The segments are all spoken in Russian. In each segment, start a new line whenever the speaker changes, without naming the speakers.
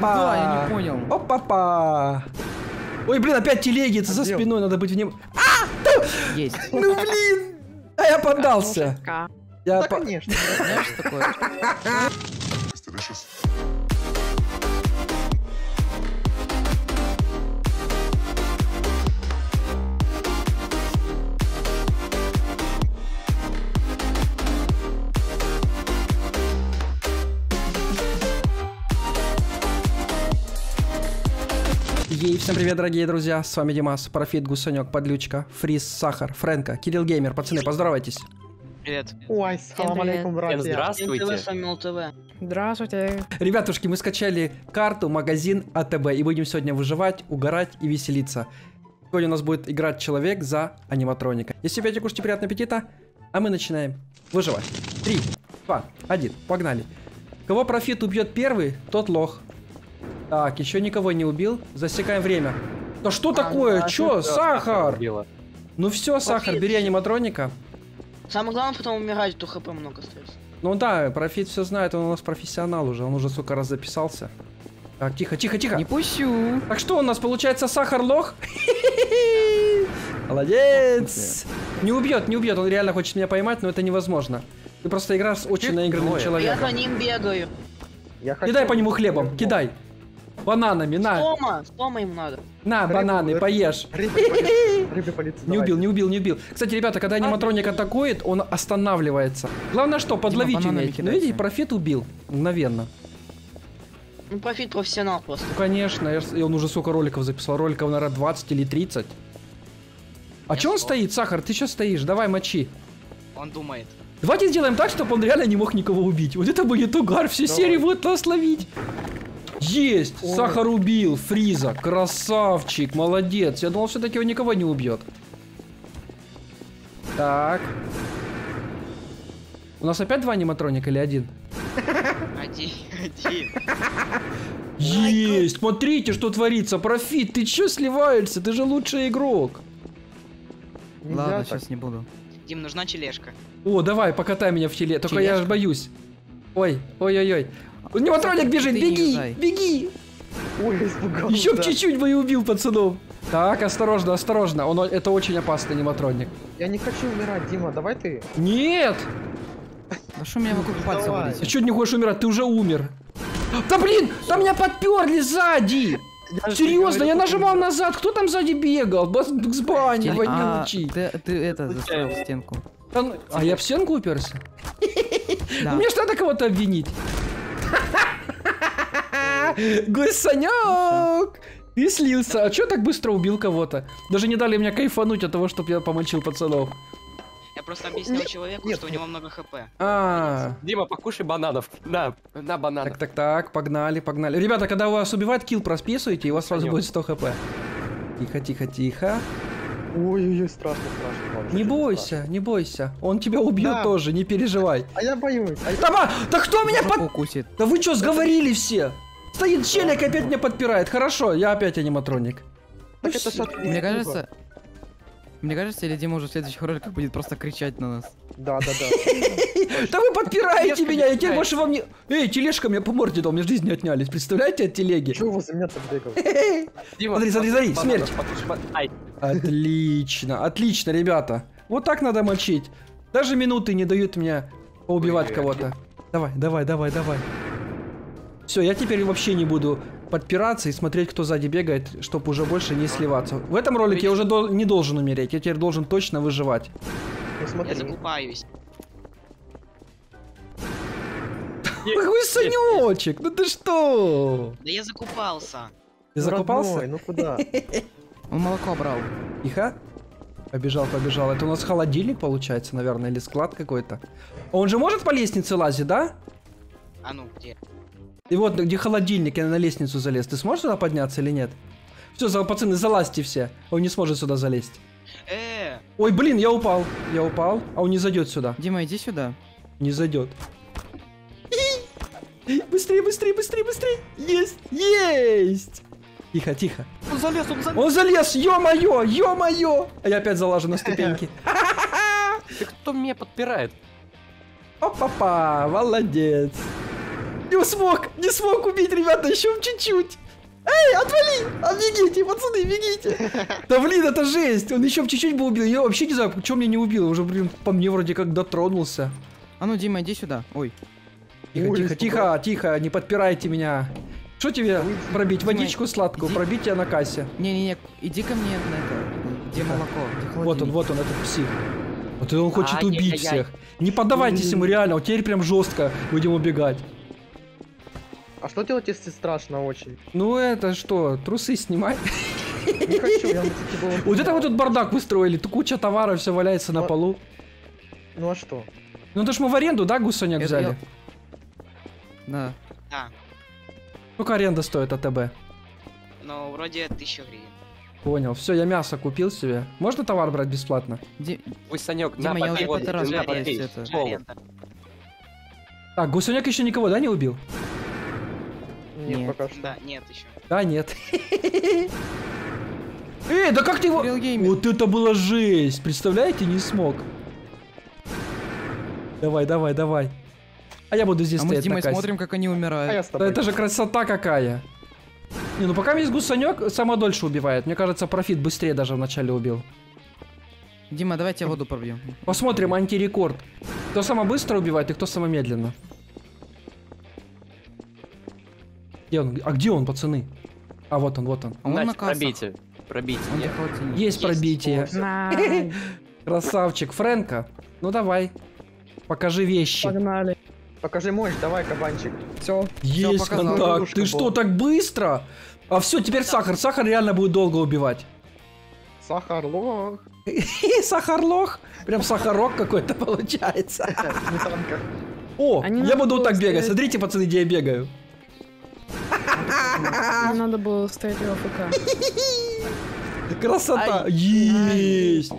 Опа-па!
Да, я не понял.
Опа-па! Ой, блин, опять телеги за
Отдел.
спиной, надо быть внимательным.
Есть.
Ну, блин! А я поддался. Я
Да,
по-
конечно.
Знаешь, что такое?
Всем привет, дорогие друзья, с вами Димас, Профит, Гусанек, Подлючка, Фриз, Сахар, Фрэнка, Кирилл Геймер, пацаны, поздоровайтесь.
Привет.
Ой, салам алейкум,
Всем
братья.
здравствуйте.
Вами ЛТВ.
Здравствуйте.
Ребятушки, мы скачали карту, магазин АТБ, и будем сегодня выживать, угорать и веселиться. Сегодня у нас будет играть человек за аниматроника. Если хотите кушать, приятного аппетита, а мы начинаем выживать. Три, два, один, погнали. Кого профит убьет первый, тот лох. Так, еще никого не убил, засекаем время. Да что такое, чё, сахар? Ну все, сахар, бери аниматроника.
Самое главное потом умирать, то хп много остается.
Ну да, профит все знает, он у нас профессионал уже, он уже сколько раз записался. Так, тихо, тихо, тихо.
Не пущу.
Так что у нас получается сахар лох? Молодец! Не убьет, не убьет, он реально хочет меня поймать, но это невозможно. Ты просто играешь с очень наигранным
Я за
человеком.
ним бегаю.
Я
Кидай по нему хлебом, кидай. Бананами, на,
Тома, Тома ему надо.
на,
Рыбу,
бананы,
рыбу.
поешь.
Лицу,
Не убил, не убил, не убил. Кстати, ребята, когда аниматроник атакует, он останавливается. Главное что, подловить уметь. Ну видите, профит убил, мгновенно.
Ну, профит профессионал просто.
Ну, конечно, и он уже сколько роликов записал. Роликов, наверное, 20 или 30. А че он
сто.
стоит, Сахар? Ты что стоишь? Давай, мочи.
Он думает.
Давайте сделаем так, чтобы он реально не мог никого убить. Вот это будет угар, всю
Давай.
серию будет нас ловить. Есть!
Ой.
Сахар убил, Фриза, красавчик, молодец. Я думал, все-таки он никого не убьет. Так. У нас опять два аниматроника или один?
Один, один.
Есть! Смотрите, что творится. Профит, ты чё сливаешься? Ты же лучший игрок.
Нельзя
Ладно,
так.
сейчас не буду.
Дим, нужна тележка.
О, давай, покатай меня в теле. Только я
Тележка?
боюсь. Ой, ой-ой-ой. Аниматроник бежит,
Ты не
беги, беги.
Ой, испугался.
Еще б чуть-чуть бы и убил пацанов. Так, осторожно, осторожно. Он, это очень опасный аниматроник.
Я не хочу умирать, Дима, давай ты.
Нет!
Да что меня вокруг пальца водите?
что не хочешь умирать? Ты уже умер. Да блин, там меня подперли сзади.
Я
Серьезно, я нажимал назад. Кто там сзади бегал? Бани,
Теле- А,
вонючий.
ты, ты это, застрял в стенку.
А я в стенку уперся?
Да.
Мне что надо кого-то обвинить? Гусанек! Ты слился. А чё так быстро убил кого-то? Даже не дали мне кайфануть от того, чтобы я помочил пацанов.
Я просто объяснил
Нет,
человеку,
нет,
что у него много хп.
А,
Дима, покушай бананов. На, на бананов.
так, так, так, погнали, погнали. Ребята, когда вас убивают, килл просписывайте, и у вас сразу будет 100 хп. Тихо, тихо, тихо.
Ой-ой-ой, страшно, страшно. ладно,
Не
страшно.
бойся, не бойся. Он тебя убьет
Да.
тоже, не переживай.
А я боюсь. А я-
Там, а, да кто меня под...
укусит.
Да вы что, сговорили все? Стоит челик, опять меня подпирает. Хорошо, я опять аниматроник.
Так это ж от
Мне кажется... Мне кажется, или Дима уже в следующих роликах будет просто кричать на нас.
Да, да, да.
Да вы подпираете меня, я теперь больше вам не... Эй, тележка меня по морде дал, мне жизни отнялись. Представляете, от телеги?
Чего возле меня так бегал?
Смотри, смотри, смотри, смерть. Отлично, отлично, ребята. Вот так надо мочить. Даже минуты не дают мне поубивать кого-то. Давай, давай, давай, давай. Все, я теперь вообще не буду подпираться и смотреть, кто сзади бегает, чтобы уже больше не сливаться. В этом ролике я уже дол- не должен умереть, я теперь должен точно выживать.
Я закупаюсь.
Какой санечек, ну ты что?
Да я закупался.
Ты закупался?
Ну куда?
Он молоко брал.
Тихо. Побежал, побежал. Это у нас холодильник получается, наверное, или склад какой-то. Он же может по лестнице лазить, да?
А ну, где?
И вот где холодильник, я на лестницу залез. Ты сможешь туда подняться или нет? Все, за, пацаны, залазьте все. Он не сможет сюда залезть.
Э,
Ой, блин, я упал. Я упал. А он не зайдет сюда.
Дима, иди сюда.
Не зайдет. Быстрее, быстрее, быстрее, быстрее. Есть, есть. Тихо, тихо.
он залез, он залез.
Он залез, ё-моё, ё-моё. А я опять залажу на ступеньки.
Ты кто меня подпирает?
Опа-па, молодец. Не смог, не смог убить, ребята, еще чуть-чуть. Эй, отвали! А бегите, пацаны, бегите! Да блин, это жесть! Он еще чуть-чуть бы убил. Я вообще не знаю, почему меня не убил. Уже, блин, по мне вроде как дотронулся.
А ну, Дима, иди сюда. Ой.
Тихо,
Ой,
тихо, тихо, тихо, не подпирайте меня. Что тебе пробить?
Дима,
Водичку сладкую,
иди.
пробить тебя на кассе.
Не-не-не, иди ко мне на это. Где молоко? Где
Вот он, вот он, этот псих. Вот он хочет
Ай-яй-яй.
убить всех. Не поддавайтесь ему реально, вот теперь прям жестко будем убегать.
А что делать, если страшно очень?
Ну это что, трусы снимай?
Не хочу, я типа
Вот это вот тут бардак устроили, тут куча товара, все валяется на
Вот.
полу.
Ну а что?
Ну это ж мы в аренду, да, гусоняк
Это
взяли?
Да.
Да.
Сколько аренда стоит АТБ?
Но вроде 1000 гривен.
Понял, все, я мясо купил себе. Можно товар брать бесплатно?
Ди-
Пусть Санек,
Дима,
на,
я уже это-
Слово.
Аренда.
Так, гусоняк еще никого, да, не убил?
Нет,
Нет.
пока что.
Да, нет еще.
Да, нет. Эй, да как ты его... Вот это была жесть, представляете, не смог. Давай, давай, давай. А я буду здесь
А мы с
стоять
Димой смотрим, как они
А я
умирают.
с
Да
тобой.
это же красота какая. Не, ну пока есть гусанек, самое дольше убивает. Мне кажется, профит быстрее даже вначале убил.
Дима, давай тебе воду пробьем.
Посмотрим антирекорд. Кто самое быстро убивает и кто самое медленно. Где он? А где он, пацаны? А вот он, вот он.
А он на
Нате,
кассах.
пробейте. Пробейте.
Он на.
Есть
Есть.
пробитие. Красавчик. Фрэнка, ну давай. Покажи вещи.
Погнали. Покажи мощь, давай, кабанчик. Все.
Есть
показал.
контакт. Ты что,
была.
так быстро? А все, теперь сахар. Сахар реально будет долго убивать.
Сахар, лох.
Сахарлох. Прям сахарок какой-то получается. О, я буду вот так бегать. Смотрите, пацаны, где я бегаю.
Не надо было стоять в АФК.
Красота. Есть.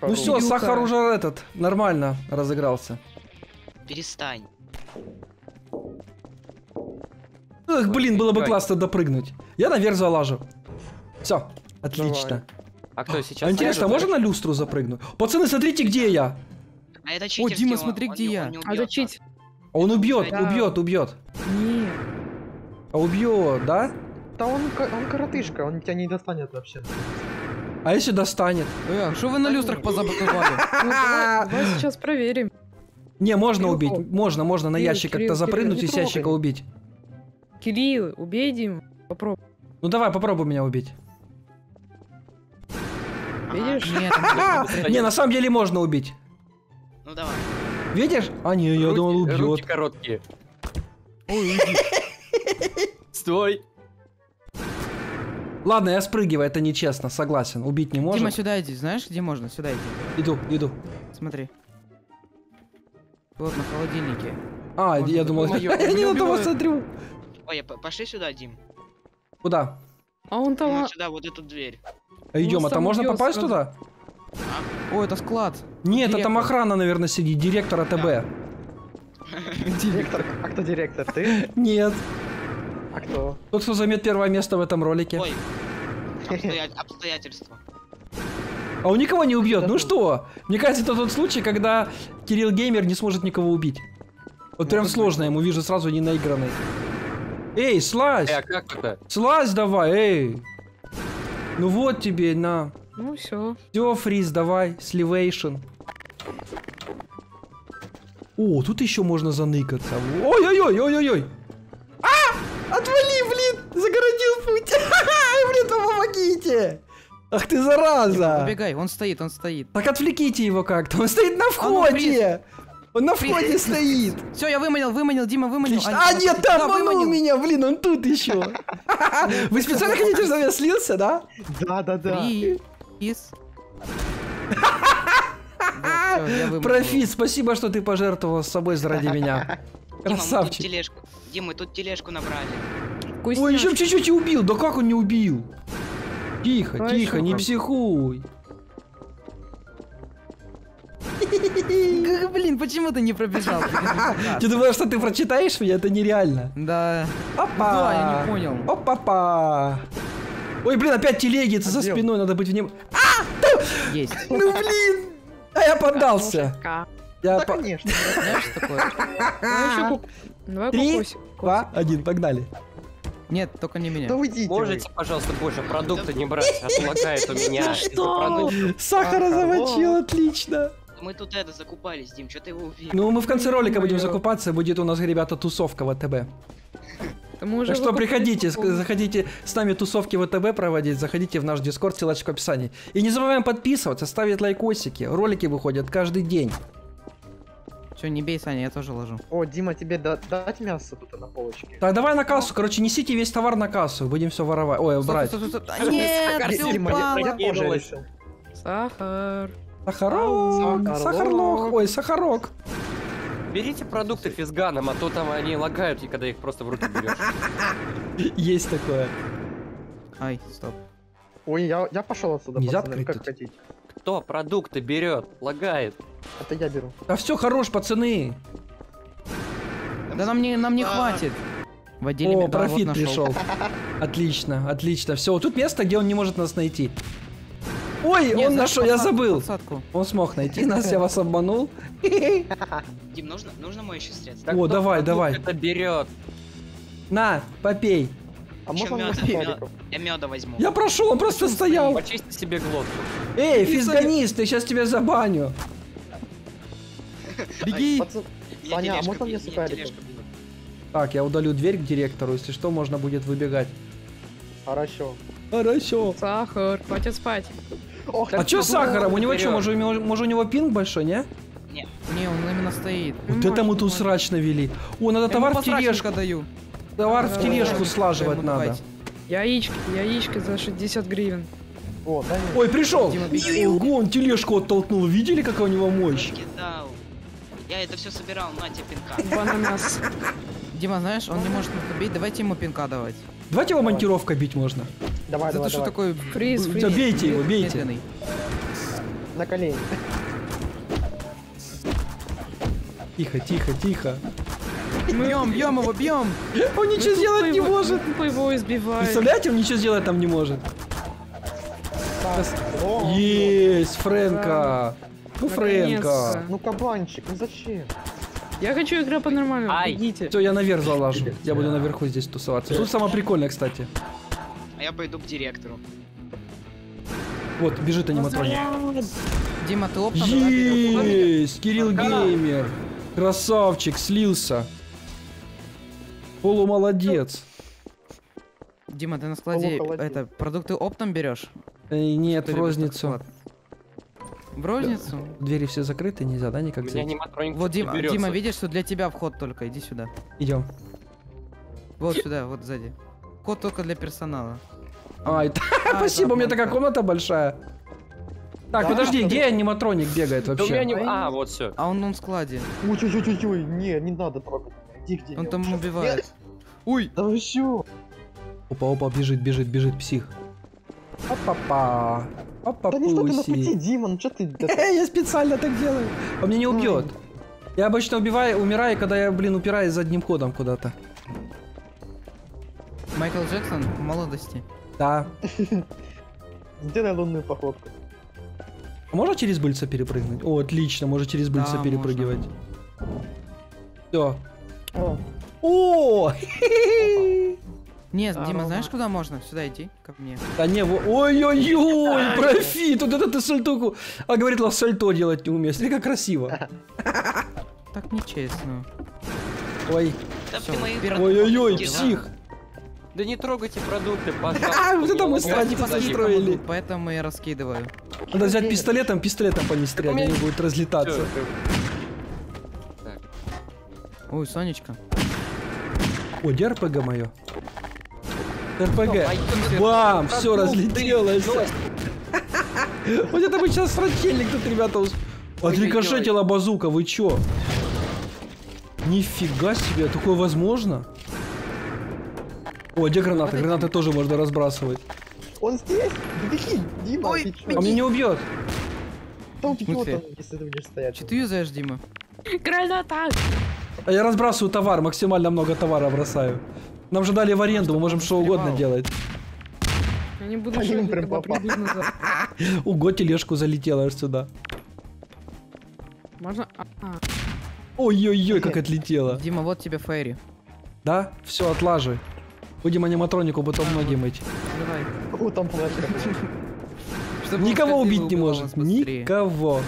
Ну все, сахар уже этот нормально разыгрался.
Перестань.
Эх, блин, было бы классно допрыгнуть. Я наверх залажу. Все, отлично.
А кто сейчас?
А интересно,
Санек?
можно на люстру запрыгнуть? Пацаны, смотрите, где я.
А это читерский,
Дима, смотри,
он
где я.
А зачить?
Он убьет,
Да.
убьет, убьет.
Нет.
А убьет, да?
Да он, он коротышка, он тебя не достанет вообще.
А если достанет?
Э, а что вы на люстрах позабывали?
Ну, давай, давай сейчас проверим.
Не, можно
Кирилл,
убить. Можно, можно на
Кирилл,
ящик как-то запрыгнуть
Кирилл,
и с ящика убить.
Кирилл, убей Диму. Попробуй.
Ну давай, попробуй меня убить.
Видишь?
Нет, там
Не, на самом деле можно убить.
Ну давай.
Видишь? А не, я
Руки-
думал
Руки
убьет.
короткие. Ой. Стой.
Ладно, я спрыгиваю, это нечестно, согласен. Убить не
Дима,
может.
сюда иди. Знаешь, где можно? Сюда иди.
Иду, иду.
Смотри. Вот на холодильнике.
А,
Можно
я думал, я не на того смотрю.
Ой, пошли сюда, Дим.
Куда?
А он там...
Вот сюда, вот эту дверь.
Идем, а там можно попасть туда?
О, это склад.
Нет, а там охрана, наверное, сидит, директор АТБ.
Директор, а кто директор? Ты?
Нет.
А кто?
Тот, кто займет первое место в этом ролике.
Ой. Обстоя- Обстоятельства.
А он никого не убьет. Ну что? Мне кажется, это тот случай, когда Кирилл Геймер не сможет никого убить. Вот прям сложно ему, вижу сразу не наигранный. Эй, слазь!
Э, а как это?
Слазь давай, эй! Ну вот тебе, на.
Ну все.
Все, фриз, давай, сливейшн. О, тут еще можно заныкаться. Ой-ой-ой-ой-ой-ой. А! Отвали, блин! Загородил путь! Блин, ну помогите! Ах ты зараза!
Побегай, он стоит, он стоит.
Так отвлеките его как-то, он стоит на
А ну,
входе! Он на входе стоит!
Все, я выманил, выманил, Дима выманил.
Отлично. А, нет,
да,
там обманул
выманил.
меня, блин, он тут еще! Вы специально хотите, чтобы я слился, да?
Да, да, да.
Выманил.
Профит, спасибо, что ты пожертвовал с собой ради меня.
Дима, мы тут
Красавчик.
тележку. Дима, тут тележку набрали.
Ой, еще чуть-чуть и убил. Да как он не убил? Тихо,
Давай
тихо, не
как.
психуй.
Блин, почему ты не пробежал?
Ты думаешь, что ты прочитаешь меня? Это нереально.
Да.
Опа!
Да, я не понял.
Опа-па! Ой, блин, опять телеги за
Отдел.
спиной, надо быть внимательным.
Есть.
Ну, блин! А я поддался. Я
Да,
по-
конечно.
Знаешь, что такое?
Давай
Три, два, один, погнали.
Нет, только не меня.
Да уйдите вы.
Можете, пожалуйста, больше продукты не брать, а то лагает у меня. продуктов.
Сахара
Сахар,
замочил, отлично.
Мы тут это закупались, Дим, что ты его увидел?
Ну, мы в конце ролика будем закупаться, будет у нас, ребята, тусовка в ВТБ. Так что приходите, заходите с нами тусовки ВТБ проводить, заходите в наш дискорд, ссылочка в описании. И не забываем подписываться, ставить лайкосики, ролики выходят каждый день.
Че, не бей, Саня, я тоже ложу.
О, Дима, тебе да- дать мясо тут на полочке?
Так, давай на кассу, короче, несите весь товар на кассу, будем все воровать, ой,
Стоп,
брать.
стоп, стоп, стоп. Нет,
я-
упало.
я тоже решил.
Сахар.
Сахарок,
Сахарлок.
сахарлок, ой, сахарок.
Берите продукты физганом, а то там они лагают, и когда их просто в руки берешь.
Есть такое.
Ай, стоп.
Ой, я, я пошел отсюда,
Нельзя
пацаны,
открыть
как
тут?
хотите.
Кто продукты берет, лагает.
Это я беру.
Да все, хорош, пацаны.
Да нам не, нам не хватит. В отделе
О,
вот
профит
нашел.
пришел. Отлично, отлично. Все, тут место, где он не может нас найти. Ой,
Нет,
он нашел, я забыл.
посадку.
Он смог найти нас, я вас обманул.
Дим, нужно, нужно моющее средство?
О, давай, давай.
Это берет.
На, попей.
А можно
мёда,
сухариков?
Я меда возьму.
Я прошел, он просто стоял.
Почисти себе глотку.
Эй, физганист, я сейчас тебя забаню.
Беги!
Саня, а можно мне
бьёт.
Так, я удалю дверь к директору, если что, можно будет выбегать.
Хорошо.
Хорошо.
Сахар. Хватит спать.
Ох,
А чё с сахаром? У него что, может, у него- может у него пинг большой, не?
Не, он именно стоит.
Вот это мы тут срач навели. О, надо товар в тележку.
даю.
Товар в
Да,
тележку
да,
слаживать надо.
Яички, яички за 60 гривен.
О.
Ой, пришел! Ого, он тележку оттолкнул. Видели, какая у него мощь?
Кидал. Я это все собирал, на тебе пинка.
Бананас.
Дима, знаешь, он не может нас убить, давайте ему пинка давать.
Давайте его монтировка бить можно.
Давай,
За
давай,
то, что такой...
Фриз, фриз.
Бейте его, бейте.
медленный.
На колени.
Тихо, тихо, тихо.
Бьем, бьем его, бьем!
Он ничего сделать не может.
тупо его избивает.
Представляете, он ничего сделать там не может. Есть, Фрэнка. Ну, Фрэнка.
Ну кабанчик, ну зачем?
Я хочу играть по-нормальному.
Ай.
Бегите.
Все, я наверх залажу. Я буду наверху здесь тусоваться. Тут самое прикольное, кстати.
А я пойду к директору.
Вот, бежит аниматроник.
Дима, ты берёшь.
Есть! Кирилл Геймер. Красавчик, слился. Полумолодец.
Дима, ты на складе это продукты оптом берешь?
Э, Нет, в розницу.
В розницу?
Двери все закрыты, нельзя, да, никак зайти?
аниматроник
Вот, Дима,
берется.
Дима, видишь, что для тебя вход только, иди сюда.
Идем.
Вот сюда, вот сзади. Вход только для персонала.
Ай,
А,
спасибо, у меня такая комната большая. Так,
Да,
подожди, где аниматроник бегает
Да у меня
вообще?
не... А, вот все.
А он, он в складе.
Ой-ой-ой-ой, не, не надо трогать. Иди где
Он там убивает.
Нет,
Ой!
Да вы чё?
Опа, опа, бежит, бежит, бежит псих. Опа-па. Опа,
Да не что ты на пути. Дима, ну чё ты...
Я специально так делаю. Он меня не убьет. Я обычно убиваю, умираю, когда я, блин, упираюсь задним ходом куда-то.
Майкл Джексон в молодости.
Да.
Сделай лунную походку.
А Можно через быльца перепрыгнуть? О, отлично, можно через быльца
Да,
перепрыгивать. Все.
О,
О!
Нет. Дима, знаешь, куда можно? Сюда иди, ко мне.
Да не, во- ой-ой-ой, профит, вот это ты сальтуху. А говорит, лав сальто делать не умеешь. Смотри, как красиво.
Так нечестно.
Ой, ой-ой-ой, псих.
Да не трогайте продукты, пожалуйста.
А, вот это мы тут устроили.
Мадур, Поэтому я раскидываю.
Надо взять пистолетом, пистолетом по ней стрелять, они будут разлетаться.
Ой, Сонечка.
О, где РПГ мое?
А
РПГ.
я-
Бам, все разлетелось. Вот это мы сейчас фронтельник тут, ребята. Отрикошетила базука, вы чё? Нифига себе, такое возможно? О, где гранаты? Гранаты тоже можно разбрасывать.
он здесь? Да беги, Дима, ты чё?
А меня не убьет.
Да
смысле?
он, если ты будешь стоять.
Че ты юзаешь, Дима?
Граната!
А я разбрасываю товар, максимально много товара бросаю. Нам же дали в аренду, мы можем что угодно делать.
Я не буду
прям
назад.
Уго, тележку залетела аж сюда.
Можно? А, а.
Ой-ой-ой, как отлетело.
Дима, вот тебе Фейри.
Да? Все, отлаживай. Будем аниматронику потом ноги мыть.
Давай.
О, там
Никого
и
убить не может. Никого.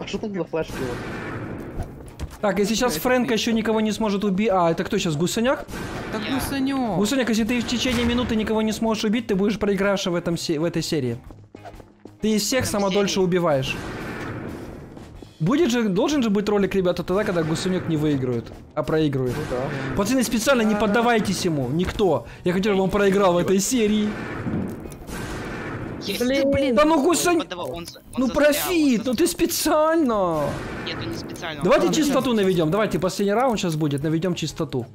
А что там за флешки? вот?
Так, если сейчас Фрэнка еще никого не сможет убить... А, это кто сейчас, Гусаняк?
Так
Я.
гусанёк.
Гусаняк, если ты в течение минуты никого не сможешь убить, ты будешь проигравшим в, этом, се- в этой серии. Ты из всех сама дольше убиваешь. Будет же, должен же быть ролик, ребята, тогда, когда Гусанек не выигрывает, а проигрывает.
Ну да.
Пацаны, специально не поддавайтесь ему, никто. Я хочу, чтобы он проиграл в этой серии.
Блин.
Да ну
он
Ну профит, ну ты специально.
Нет, он не специально.
Давайте чистоту наведем, давайте, последний раунд сейчас будет, наведем чистоту.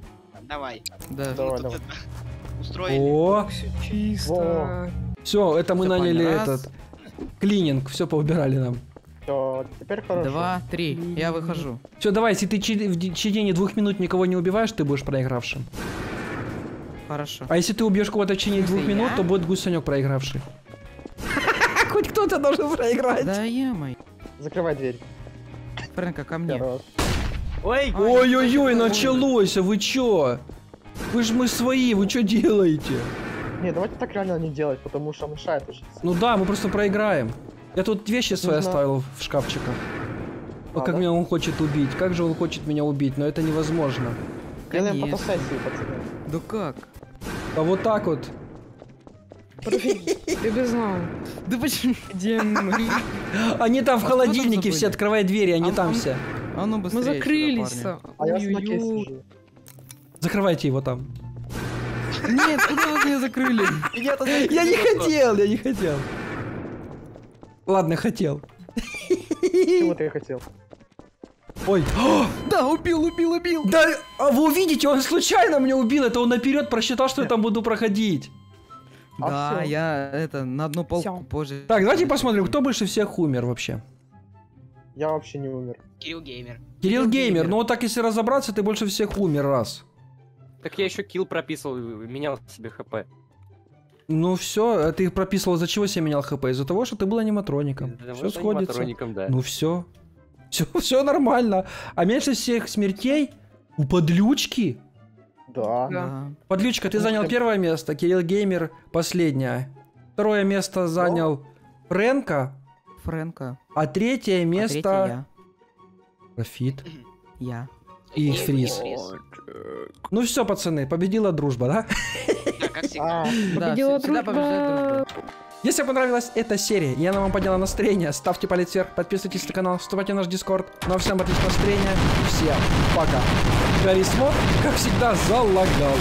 Давай.
Да.
Давай, давай.
Устроили.
О,
Чисто.
все, это мы наняли этот клининг, все поубирали нам.
Всё, теперь хорошо.
Два, три. Я выхожу.
Все, давай, если ты в течение двух минут никого не убиваешь, ты будешь проигравшим.
Хорошо.
А если ты убьешь кого-то в течение двух минут,
я?
то будет гусенек проигравший. Хоть кто-то должен проиграть.
Да е-мой.
Закрывай дверь.
Фрэнка, ко мне.
Хорош.
Ой,
Ой-ой-ой, началось, а вы чё? Вы ж мы свои, вы чё делаете?
Не, давайте так реально не делать, потому что мешает очень.
Ну да, мы просто проиграем. Я тут вещи свои
Нужно-
оставил в шкафчиках.
А,
как
да?
меня он хочет убить. Как же он хочет меня убить, но это невозможно.
Делаем
Конечно.
фотосессию, пацаны.
Да как?
А вот так вот.
Ты бы знал,
Да почему?
где мы.
Они там в
А
холодильнике все, открывай двери, они
А-
там все.
А ну
Мы
быстрее сюда,
закрылись.
парни.
А я сижу.
Закрывайте его там.
Нет, куда вы меня закрыли?
Я не хотел, я не хотел. Ладно, хотел.
Чего-то я хотел.
Ой.
Да, убил, убил, убил.
Да, а вы увидите, он случайно меня убил. Это он наперед просчитал, что я там буду проходить.
А
Да,
всё.
я это на одну полку позже.
Так, давайте посмотрим, кто больше всех умер вообще.
Я вообще не умер.
Кирилл Геймер.
Кирилл
Кирилл
Геймер,
Геймер.
ну вот так если разобраться, ты больше всех умер раз.
Так я еще килл прописывал, менял себе хп.
Ну все, ты прописывал, из-за чего себе менял хп? Из-за того, что ты был аниматроником.
Да,
Все сходится.
аниматроником, да.
Ну все. Все, все нормально. А меньше всех смертей у подлючки.
Да.
Да.
Подлючка, ты
Ну,
занял первое место, Кирилл Геймер последнее. Второе место занял Фрэнка,
Фрэнка.
а третье
А
место Профит
я. Я.
и Фриз. Ну все, пацаны, победила дружба, да?
Да, как всегда.
А,
Да,
Победила
всегда побеждает
дружба.
дружба.
Если вам понравилась эта серия, и она вам подняла настроение, ставьте палец вверх, подписывайтесь на канал, вступайте в наш дискорд. Ну а всем отличного настроения, всем пока. Гарри как всегда, залагал.